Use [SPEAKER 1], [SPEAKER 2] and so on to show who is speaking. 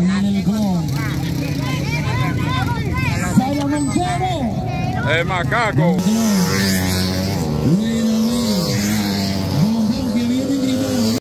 [SPEAKER 1] viene el gol. Salamanquero.
[SPEAKER 2] El eh, macaco.
[SPEAKER 1] Luis